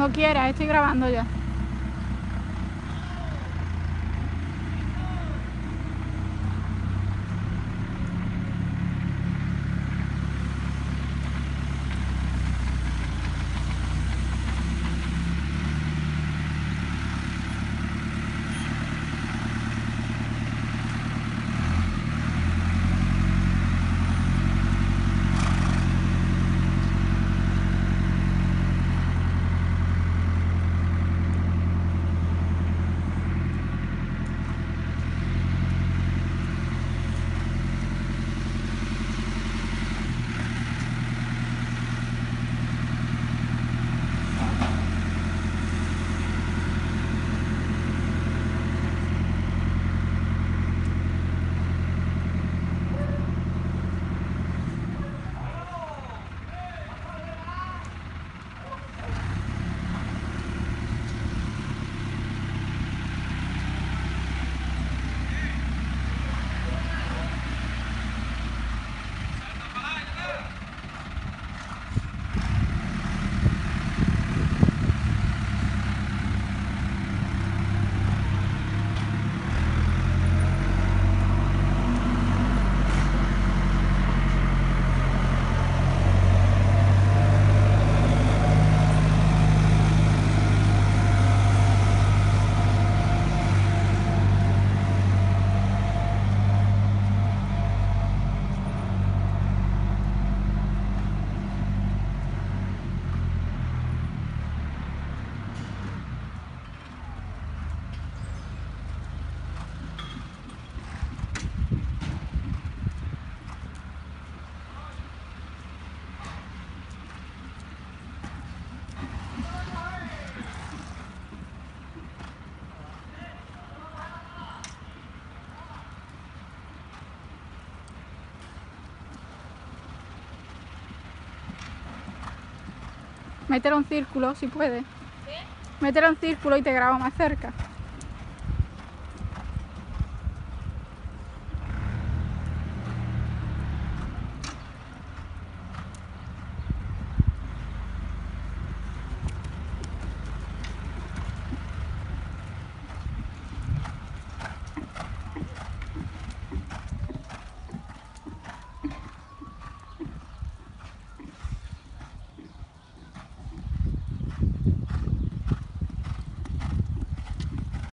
Cuando quieras, estoy grabando ya. Mételo un círculo si puedes. ¿Qué? Mételo un círculo y te grabo más cerca.